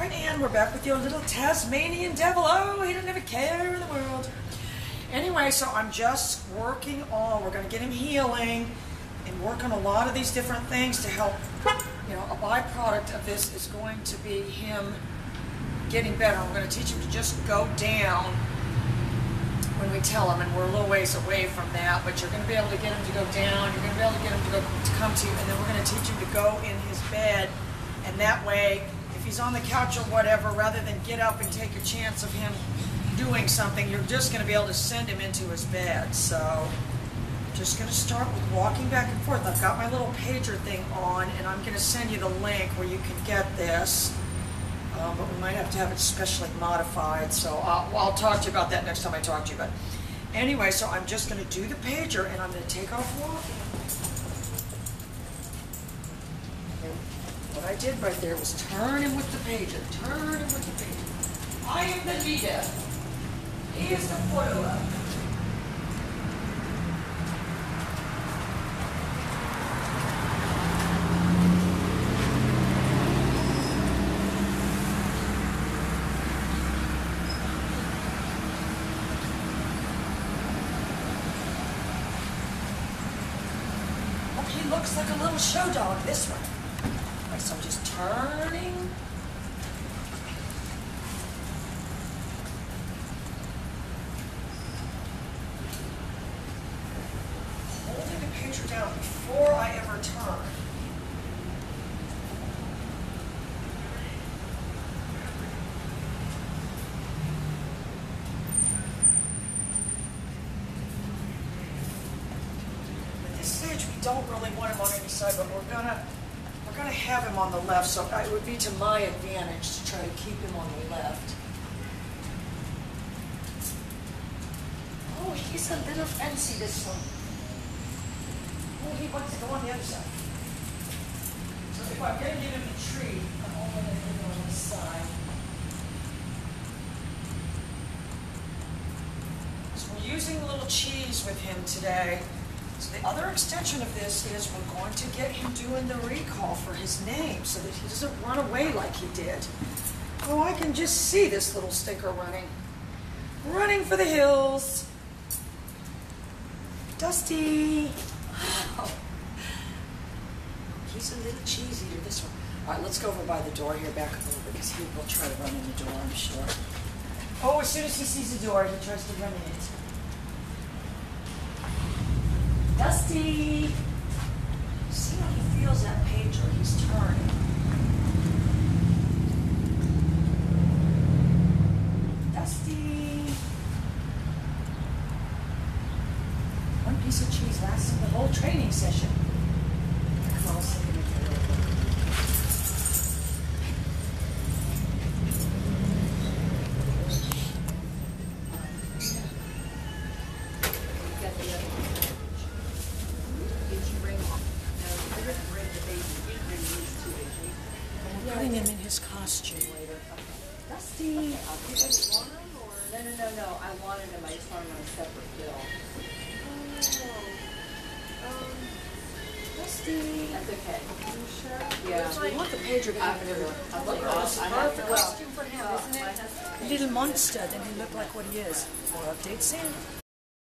right, and we're back with your little Tasmanian devil. Oh, he doesn't have a care in the world. Anyway, so I'm just working on, we're going to get him heeling and work on a lot of these different things to help. You know, a byproduct of this is going to be him getting better. We're going to teach him to just go down when we tell him, and we're a little ways away from that, but you're going to be able to get him to go down, you're going to be able to get him to, go, to come to you, and then we're going to teach him to go in his bed, and that way, he's on the couch or whatever, rather than get up and take a chance of him doing something, you're just going to be able to send him into his bed. So, just going to start with walking back and forth. I've got my little pager thing on, and I'm going to send you the link where you can get this. Um, but we might have to have it specially modified, so I'll, I'll talk to you about that next time I talk to you. But anyway, so I'm just going to do the pager, and I'm going to take off walking. What I did right there was turn him with the pager, turn him with the pager. I am the leader. He is the follower. Oh, he looks like a little show dog, this one. So I'm just turning. Holding the picture down before I ever turn. This we don't really want him on any side, but we're gonna we're gonna have him on the left. So it would be to my advantage to try to keep him on the left. Oh, he's a little fancy this one. Oh, he wants to go on the other side. So if I'm gonna give him a treat, I'm only gonna give him on this side. So we're using a little cheese with him today. The other extension of this is we're going to get him doing the recall for his name so that he doesn't run away like he did. Oh, I can just see this little stinker running. Running for the hills. Dusty. Oh. He's a little cheese eater, this one. All right, let's go over by the door here, back a little bit, because he will try to run in the door, I'm sure. Oh, as soon as he sees the door, he tries to run in it. Dusty! See how he feels that pager, he's turning. Dusty! One piece of cheese lasts the whole training session. Putting him in his costume later. Dusty! I'll give you one or? No, no, no, no, I wanted them, I just wanted them on a separate bill. Um, Dusty! That's okay. You sure? Yeah. We want the pager to have everywhere. I'll Look, this. I have to- costume for him, isn't it? Little monster, then he look like what he is. More updates soon.